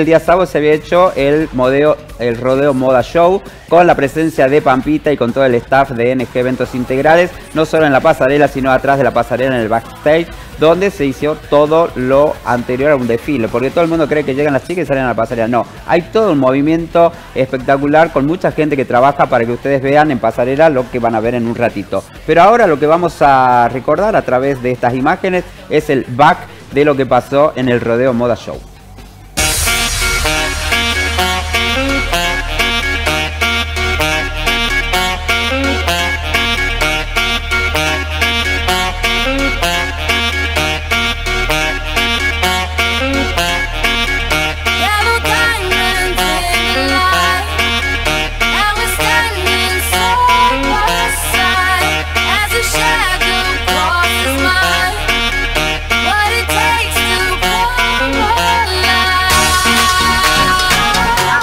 El día sábado se había hecho el, el Rodeo Moda Show con la presencia de Pampita y con todo el staff de NG Eventos Integrales, no solo en la pasarela, sino atrás de la pasarela en el backstage, donde se hizo todo lo anterior a un desfile, porque todo el mundo cree que llegan las chicas y salen a la pasarela. No, hay todo un movimiento espectacular con mucha gente que trabaja para que ustedes vean en pasarela lo que van a ver en un ratito. Pero ahora lo que vamos a recordar a través de estas imágenes es el back de lo que pasó en el Rodeo Moda Show.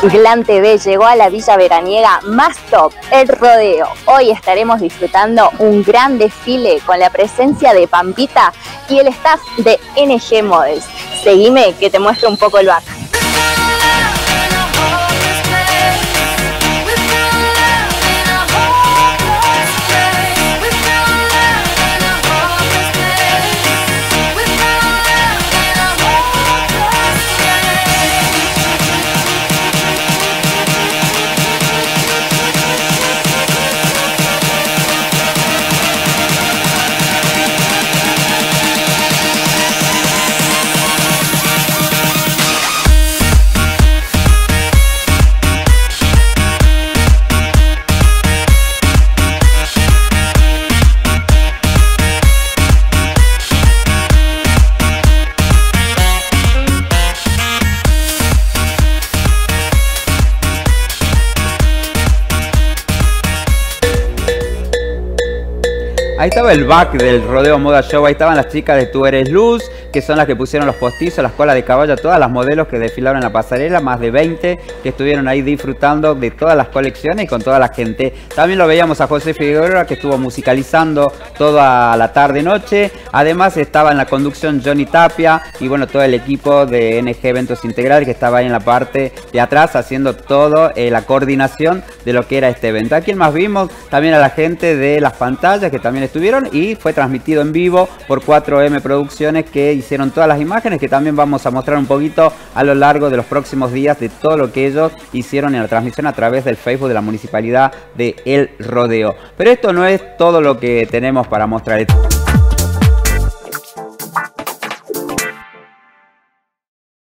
Glan TV llegó a la villa veraniega más top, el rodeo. Hoy estaremos disfrutando un gran desfile con la presencia de Pampita y el staff de NG Models. Seguime que te muestro un poco el back. Ahí estaba el back del Rodeo Moda Show, ahí estaban las chicas de Tú Eres Luz, que son las que pusieron los postizos, las colas de caballo, todas las modelos que desfilaron en la pasarela, más de 20 que estuvieron ahí disfrutando de todas las colecciones y con toda la gente. También lo veíamos a José Figueroa que estuvo musicalizando toda la tarde-noche. Además estaba en la conducción Johnny Tapia y bueno, todo el equipo de NG Eventos Integrales que estaba ahí en la parte de atrás haciendo todo eh, la coordinación de lo que era este evento. ¿A quién más vimos? También a la gente de las pantallas que también estuvieron y fue transmitido en vivo por 4M Producciones que hicieron todas las imágenes que también vamos a mostrar un poquito a lo largo de los próximos días de todo lo que ellos hicieron en la transmisión a través del Facebook de la Municipalidad de El Rodeo. Pero esto no es todo lo que tenemos para mostrar.